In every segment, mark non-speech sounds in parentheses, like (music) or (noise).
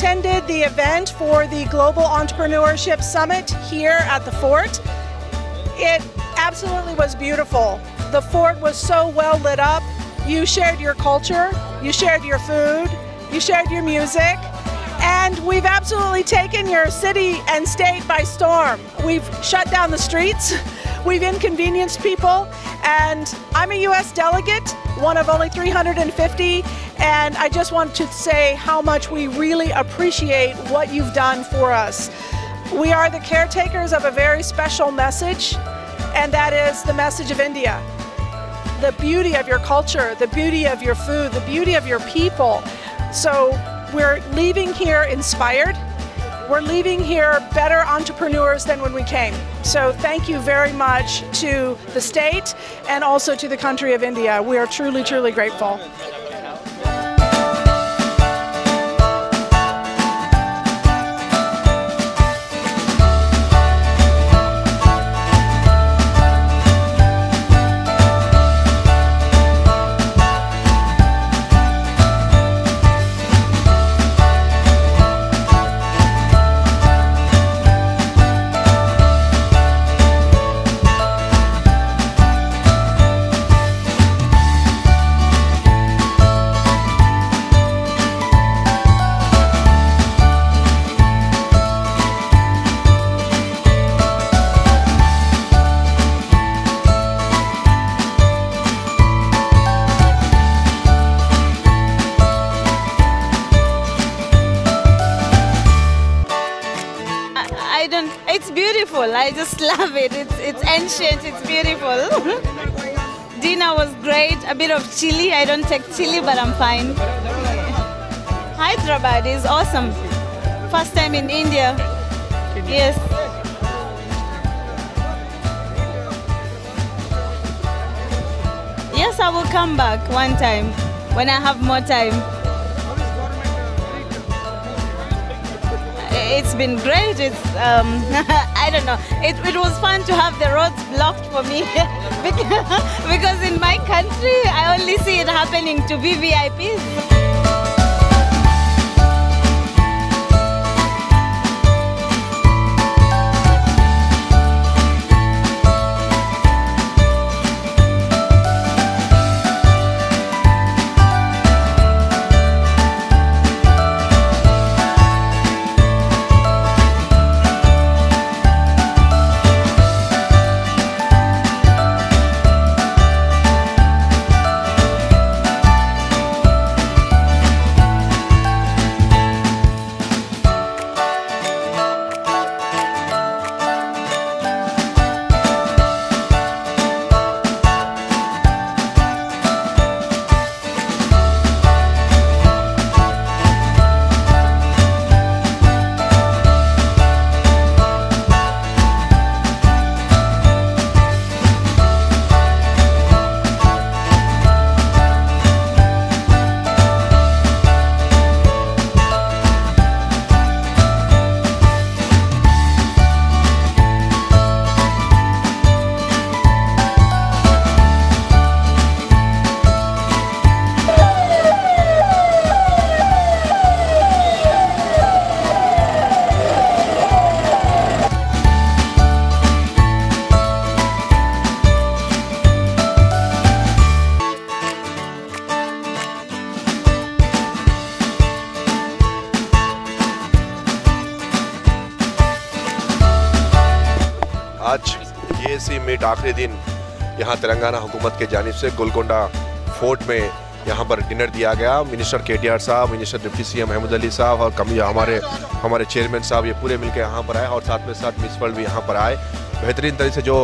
attended the event for the Global Entrepreneurship Summit here at the fort. It absolutely was beautiful. The fort was so well lit up. You shared your culture, you shared your food, you shared your music, and we've absolutely taken your city and state by storm. We've shut down the streets, (laughs) we've inconvenienced people, and I'm a U.S. delegate, one of only 350, and I just want to say how much we really appreciate what you've done for us. We are the caretakers of a very special message, and that is the message of India. The beauty of your culture, the beauty of your food, the beauty of your people. So we're leaving here inspired. We're leaving here better entrepreneurs than when we came. So thank you very much to the state and also to the country of India. We are truly, truly grateful. I don't. It's beautiful. I just (laughs) love it. It's it's ancient. It's beautiful. (laughs) Dinner was great. A bit of chili. I don't take chili, but I'm fine. (laughs) Hyderabad is awesome. First time in India. Yes. Yes, I will come back one time when I have more time. It's been great. It's um, (laughs) I don't know. It, it was fun to have the roads blocked for me (laughs) (laughs) because, in my country I only see it happening to VVIPs. आज ये सी meet आखिरी दिन। यहाँ तेलंगाना हुकूमत के जानब से Golconda fort में यहाँ पर डिनर दिया गया। मिनिस्टर के टी आर साहब minister deputy C M Ahmed Ali साहब और कमी हमारे हमारे चेयरमैन साहब ये पूरे मिलकर यहाँ पर आए और साथ में साथ वर्ल्ड भी यहाँ पर आए। बेहतरीन तरीके से जो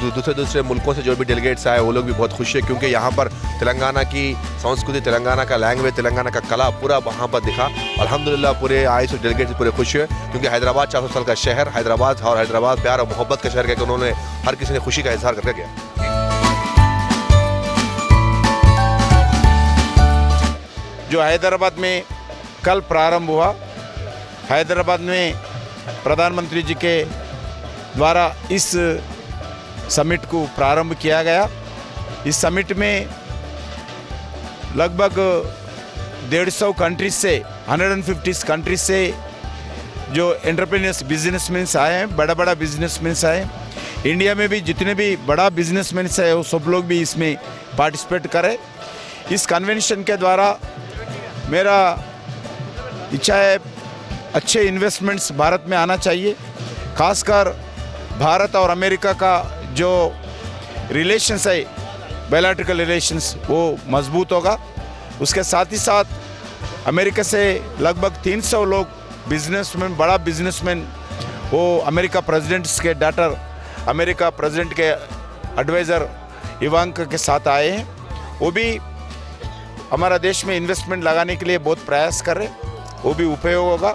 दूसरे दूसरे मुल्कों से जो भी डेलीगेट्स आए, वो लोग भी बहुत खुश है क्योंकि यहाँ पर तेलंगाना की संस्कृति, तेलंगाना का लैंग्वेज तेलंगाना का कला पूरा वहाँ पर दिखा। अल्हम्दुलिल्लाह पूरे आए सौ डेलीगेट्स पूरे खुश हुए क्योंकि हैदराबाद चार सौ साल का शहर, हैदराबाद और हैदराबाद प्यार और मोहब्बत का शहर कहकर उन्होंने हर किसी ने खुशी का इजहार करके गया जो हैदराबाद में कल प्रारंभ हुआ, हैदराबाद में प्रधानमंत्री जी के द्वारा इस समिट को प्रारंभ किया गया। इस समिट में लगभग डेढ़ सौ कंट्रीज़ से 150 कंट्रीज़ से जो एंटरप्रेन्योर्स बिजनेसमैन आए हैं बड़ा बड़ा बिजनेसमैन आए हैं। इंडिया में भी जितने भी बड़ा बिजनेसमैन है, वो सब लोग भी इसमें पार्टिसिपेट करें। इस कन्वेंशन के द्वारा मेरा इच्छा है, अच्छे इन्वेस्टमेंट्स भारत में आना चाहिए। खासकर भारत और अमेरिका का जो रिलेशंस है बायोलैट्रिकल रिलेशंस वो मज़बूत होगा। उसके साथ ही साथ अमेरिका से लगभग 300 लोग बिजनेसमैन बड़ा बिजनेसमैन वो अमेरिका प्रेसिडेंट्स के डाटर अमेरिका प्रेसिडेंट के एडवाइज़र इवांका के साथ आए हैं। वो भी हमारा देश में इन्वेस्टमेंट लगाने के लिए बहुत प्रयास कर रहे हैं। वो भी उपयोग होगा।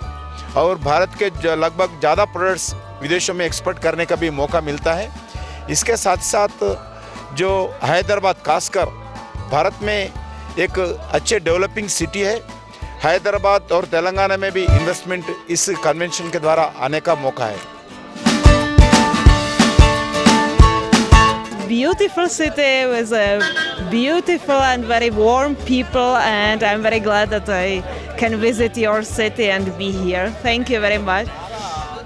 और भारत के लगभग ज़्यादा प्रोडक्ट्स विदेशों में एक्सपोर्ट करने का भी मौका मिलता है। इसके साथ साथ जो हैदराबाद खासकर भारत में एक अच्छे डेवलपिंग सिटी है हैदराबाद और तेलंगाना में भी इन्वेस्टमेंट इस कन्वेंशन के द्वारा आने का मौका है beautiful city with a beautiful and very warm people and i'm very glad that i can visit your city and be here thank you very much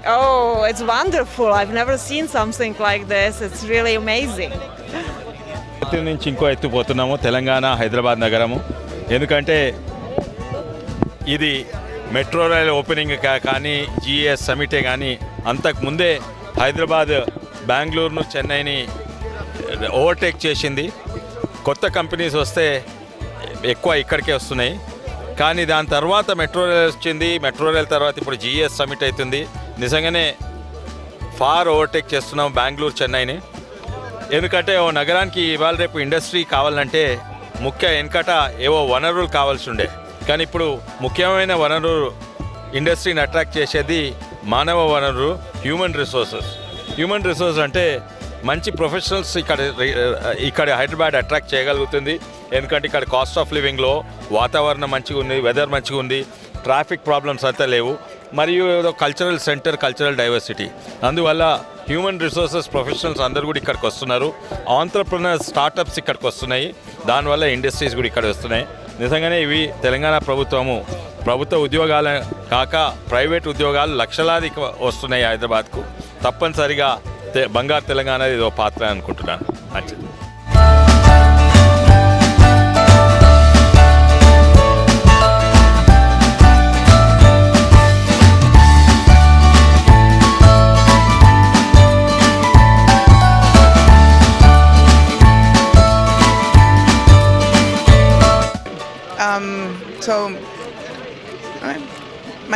oh it's wonderful. I've never seen something like this. It's really amazing. ఎత్తు నుంచి ఇంకో ఎత్తు పోతున్నాము తెలంగాణ హైదరాబాద్ నగరము. ఎందుకంటే ఇది metro rail opening కా- కానీ జిఎస్ సమిటే కానీ అంతకు ముందే హైదరాబాద్ బెంగళూరును చెన్నైని ఓవర్టేక్ చేసింది. కొత్త కంపెనీస్ వస్తే ఎక్కువ ఇక్కడికే వస్తున్నాయి. కానీ దాని తర్వాత మెట్రో రైల్ వచ్చింది. మెట్రో రైల్ తర్వాత ఇప్పుడు జిఎస్ సమిట్ అవుతుంది. నిజంగానే ఫార్ ఓవర్టేక్ చేస్తున్నాం బెంగళూరు చెన్నైని. ఎందుకంటే ఓ నగరానికి ఇవాళ రేపు ఇండస్ట్రీ కావాలంటే ముఖ్య వెనకట ఏవో వనరులు కావాల్సి ఉండే. కానీ ఇప్పుడు ముఖ్యమైన వనరు ఇండస్ట్రీని అట్రాక్ట్ చేసేది మానవ వనరు హ్యూమన్ రిసోర్సెస్ హ్యూమన్ రిసోర్స్ అంటే మంచి ప్రొఫెషనల్స్ ఇక్కడ ఇక్కడ హైదరాబాద్ అట్రాక్ట్ చేయగలుగుతుంది. ఎందుకంటే ఇక్కడ కాస్ట్ ఆఫ్ లివింగ్లో వాతావరణం మంచిగా ఉంది వెదర్ మంచిగా ఉంది ట్రాఫిక్ ప్రాబ్లమ్స్ అంతా లేవు. మరియు ఏదో కల్చరల్ సెంటర్ కల్చరల్ డైవర్సిటీ అందువల్ల హ్యూమన్ రిసోర్సెస్ ప్రొఫెషనల్స్ అందరు కూడా ఇక్కడికి వస్తున్నారు. ఆంటర్ప్రినర్స్ స్టార్టప్స్ ఇక్కడికి వస్తున్నాయి. దానివల్ల ఇండస్ట్రీస్ కూడా ఇక్కడ వస్తున్నాయి. నిజంగానే ఇవి తెలంగాణ ప్రభుత్వము. ప్రభుత్వ ఉద్యోగాల కాక ప్రైవేట్ ఉద్యోగాలు లక్షలాది వస్తున్నాయి హైదరాబాద్కు. తప్పనిసరిగా తె- బంగారు తెలంగాణ ఇది పాత్ర అనుకుంటున్నాను. మంచిది.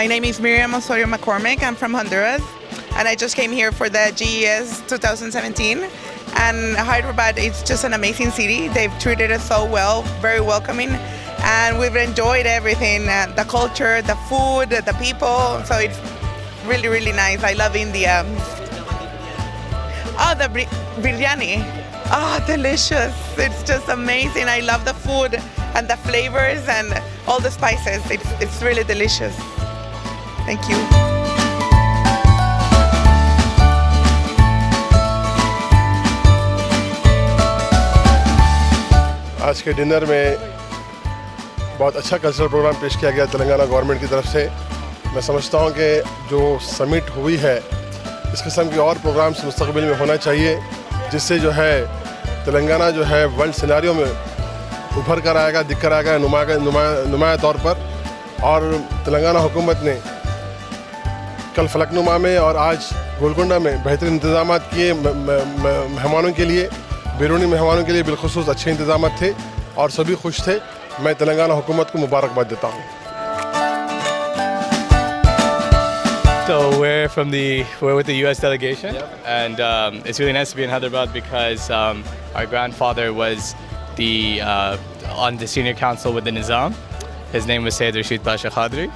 My name is Miriam Osorio McCormick. I'm from Honduras, and I just came here for the GES 2017. And Hyderabad is just an amazing city. They've treated us so well, very welcoming, and we've enjoyed everything uh, the culture, the food, the people. So it's really, really nice. I love India. Oh, the bir- biryani. Oh, delicious. It's just amazing. I love the food and the flavors and all the spices. It's, it's really delicious. Thank you. आज के dinner में बहुत अच्छा cultural programme पेश किया गया Telangana government की तरफ़ से मैं समझता हूँ कि जो समिट हुई है इस किस्म के और प्रोग्राम्स मुस्तकबिल में होना चाहिए, जिससे जो है तेलंगाना जो है वर्ल्ड सिनारियों में उभर कर आएगा, दिख कर आएगा नुमाया नुमाया नुमाया तौर पर और तेलंगाना हुकूमत ने कल फलकनुमा में और आज गोलकुंडा में बेहतरीन इंतज़ाम किए मेहमानों के लिए बैरूनी मेहमानों के लिए बिलखसूस अच्छे इंतज़ाम थे और सभी खुश थे मैं तेलंगाना हुकूमत को मुबारकबाद देता हूँ So we're from the we're with the U.S. delegation, yep. and um, it's really nice to be in Hyderabad because um, our grandfather was the uh, on the senior council with the Nizam. His name was Sayyid Rashid Pasha Khadri,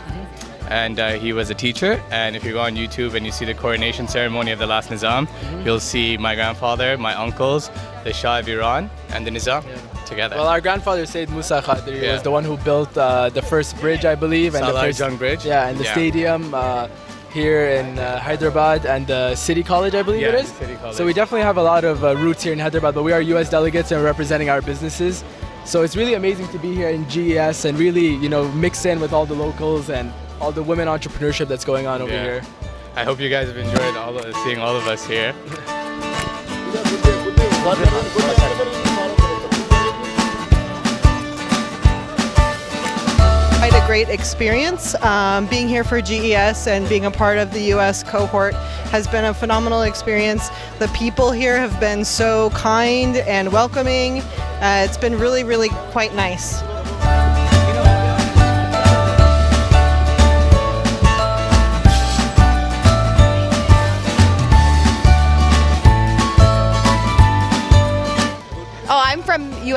and uh, he was a teacher. And if you go on YouTube and you see the coronation ceremony of the last Nizam, you'll see my grandfather, my uncles, the Shah of Iran, and the Nizam together. Well, our grandfather Said Musa Khadri Yeah. was the one who built uh, the first bridge, I believe, and the first Jung Bridge. Yeah, and the Yeah. stadium uh, here in uh, Hyderabad and the City College, I believe Yeah, it is. City College. So we definitely have a lot of uh, roots here in Hyderabad, but we are U.S. delegates and representing our businesses. So it's really amazing to be here in GES and really, you know, mix in with all the locals and all the women entrepreneurship that's going on over Yeah. here. I hope you guys have enjoyed all of, seeing all of us here. quite a great experience. Um, being here for GES and being a part of the US cohort has been a phenomenal experience. The people here have been so kind and welcoming. Uh, it's been really, really quite nice.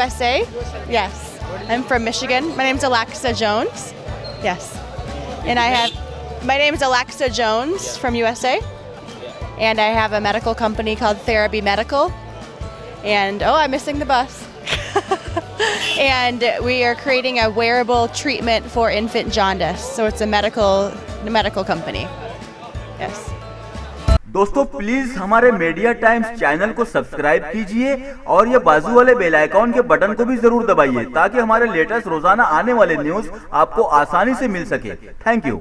USA. Yes. I'm from Michigan. My name's Alexa Jones. Yes. And I have, my name is Alexa Jones from USA. And I have a medical company called Therapy Medical. And, oh, I'm missing the bus. (laughs) and we are creating a wearable treatment for infant jaundice. So it's a medical, a medical company. Yes. दोस्तों please हमारे Media Times channel को subscribe कीजिए और ये बाजू वाले bell icon के button को भी ज़रूर दबाइए ताकि हमारे लेटेस्ट रोज़ाना आने वाले न्यूज़ आपको आसानी से मिल सके। Thank you